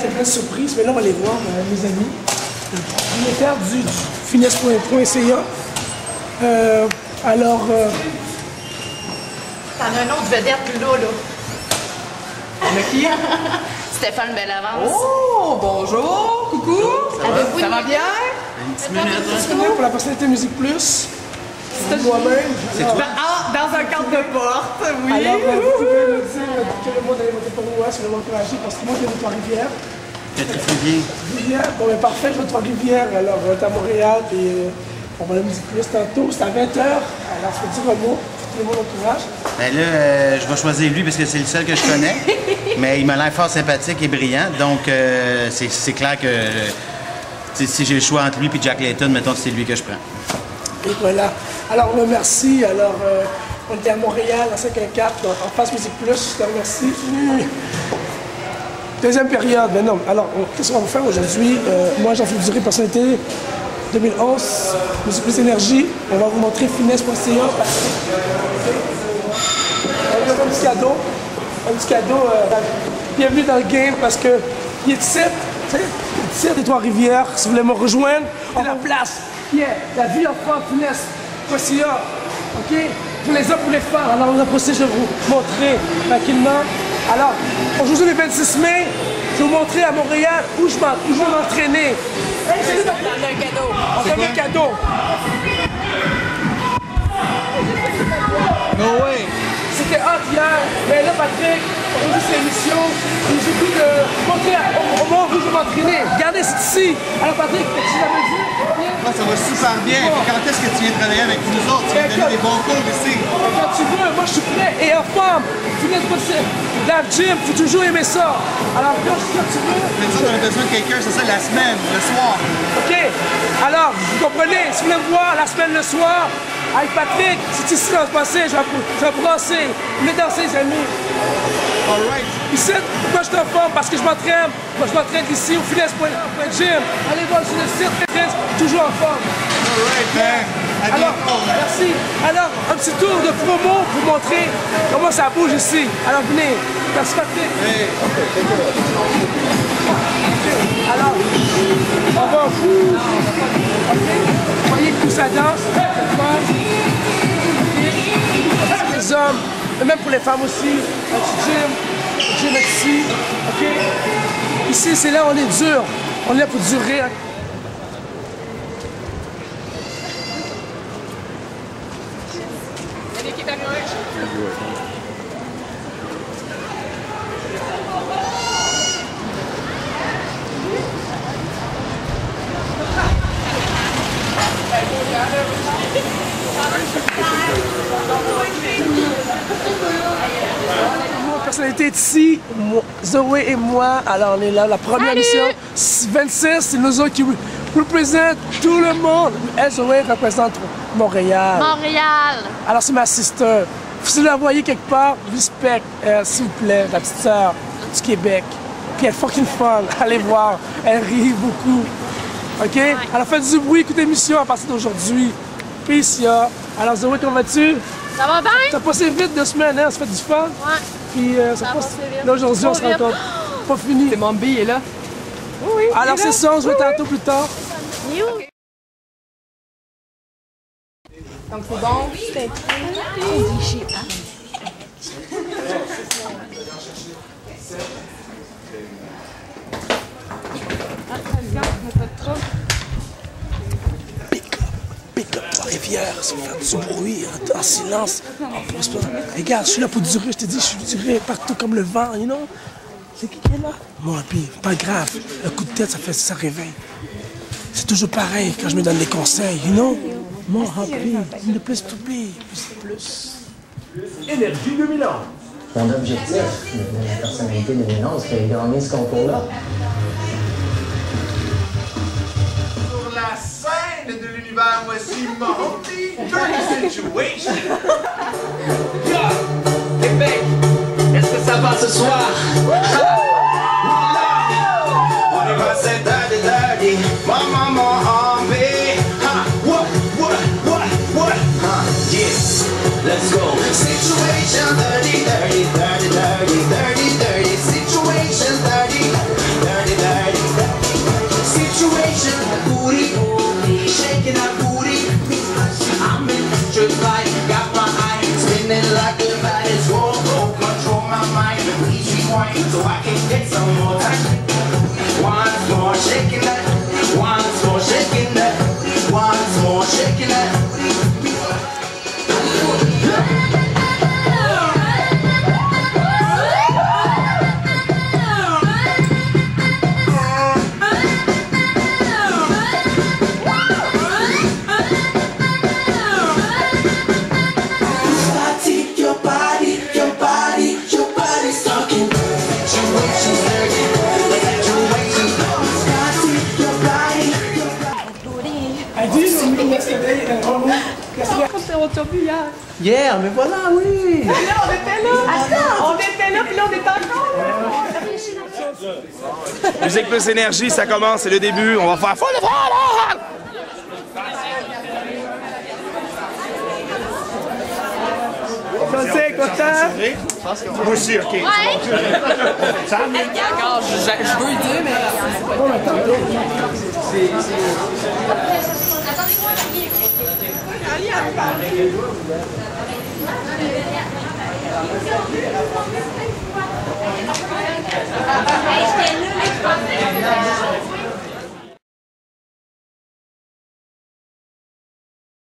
c'est plein de surprises, mais là, on va aller voir euh, mes amis, le propriétaire du, du finesse.ca. Euh, alors, euh, T'en as un autre vedette là, là. Le qui? Stéphane Bellavance. Oh, bonjour, coucou. Avez-vous Ça une va minute? bien? disponible pour la personnalité Musique Plus. C'est moi-même. Alors, Ah, dans un cadre de porte, oui. alors, euh, vous pouvez me dire euh, quel est le mot d'aller voter pour moi, si vous voulez m'encourager, parce que moi, je viens de Trois-Rivières. Rivière, bon, ben parfait, je Trois-Rivières, alors on est à Montréal, et euh, on va la musique plus tantôt, c'est à 20h, alors je peux dire un mot, tout le monde encourage. Ben là, euh, je vais choisir lui parce que c'est le seul que je connais. mais il m'a l'air fort sympathique et brillant. Donc, euh, c'est clair que euh, si j'ai le choix entre lui et Jack Layton, mettons que c'est lui que je prends. Et voilà. Alors, on merci. Alors, euh, on était à Montréal, en 514, donc en face Musique Plus. Je te remercie. Deuxième période. Ben non. Alors, qu'est-ce qu'on va faire aujourd'hui? Euh, moi, Jean-Philippe Duré, personnalité 2011, Musique Plus Énergie. On va vous montrer finesse.ca. On va un petit cadeau. Un petit cadeau. euh, bienvenue dans le game parce que il est ici. tu sais, Il est ici des Trois-Rivières. Si vous voulez me rejoindre, on la place. Yeah, la vie en France, finesse.ca. OK? Pour les hommes, pour les femmes. Alors, on a procédé, je vais vous montrer tranquillement. Alors, aujourd'hui, le 26 mai, je vais vous montrer à Montréal où je, où je vais m'entraîner. Hey, salut, On a un cadeau. on un cadeau. No way. Mais là, Patrick, aujourd'hui, c'est et J'ai goût de montrer au, au monde où je vais m'entraîner. Regardez, ici. Alors, Patrick, tu l'avais dit? Ah, ça va super bien. Quand est-ce que tu viens travailler avec nous autres? Tu viens donner des bons cours ici. Quand tu veux, moi, je suis prêt et en forme. Finesse pas de la gym, faut toujours aimer ça. Alors, quand, quand tu veux, Mais nous autres, on a besoin de quelqu'un, c'est ça, la semaine, le soir. OK. Alors, vous comprenez, si vous voulez me voir la semaine le soir, avec Patrick, si tu serais en passé, je vais, je vais brasser. Voulez danser, les amis? All right. Ici, pourquoi je suis en forme? Parce que je m'entraîne. Moi, je m'entraîne ici au finesse.gym. Allez voir sur le site, toujours en forme. All right, man. Alors, merci. Alors, un petit tour de promo pour montrer comment ça bouge ici. Alors, venez. Merci, Patrick. Alors, on va. Ça danse. Les hommes, et même pour les femmes aussi, un petit gym, un gym ici. Ici, c'est là où on est dur. On est là pour durer. Personnalité est ici, moi- Zoé et moi. Alors, on est là, la première Salut! mission. 26, c'est nous autres qui re- représentent tout le monde. Elle, Zoé, représente Montréal. Montréal. Alors, c'est ma sister. Si vous la voyez quelque part, respect, elle, s'il vous plaît, la petite sœur du Québec. Puis elle est fucking fun. Allez voir. Elle rit beaucoup. OK? Alors, faites du bruit, écoutez l'émission à partir d'aujourd'hui. Peace, ya. Alors, Zoé, comment vas-tu? Ça va bien? Ça a passé vite deux semaines, hein? Ça fait du fun. Ouais. Puis euh, ça, Ça a passe. passé vite. Là, aujourd'hui, on se rencontre. Pas fini. C'est mon billet là. Oui, Alors, c'est ça, on se voit tantôt plus tard. You. Donc c'est bon. C'était Faire du bruit, en, en silence. Pas. Regarde, je suis là pour durer, je te dis, je suis duré partout comme le vent, you know? C'est qui qui est là? Moi, puis, pas grave. Un coup de tête, ça fait ça réveille. C'est toujours pareil quand je me donne des conseils, you know? Moi, happy, de plus to be, plus plus. Énergie 2011. Mon objectif de la personnalité 2011, c'est de gagner ce concours-là? Scène de l'univers, voici Monty Dirty Situation. Québec, est-ce que ça va ce soir? On est passé dirty, dirty. Maman m'a enlevé. Ha, what, what, what, what? Ha, yes. Let's go. Situation dirty, dirty, dirty, dirty, dirty, dirty. Situation dirty, dirty, so I can get some more time. Hier. Hier, mais voilà, oui! Là, on était là. On était là, puis là, on est encore là. Musique plus énergie, ça commence, c'est le début. On va faire folle de folle! José, content? Moi aussi, ok. Encore, je, je veux y dire, mais. Ali,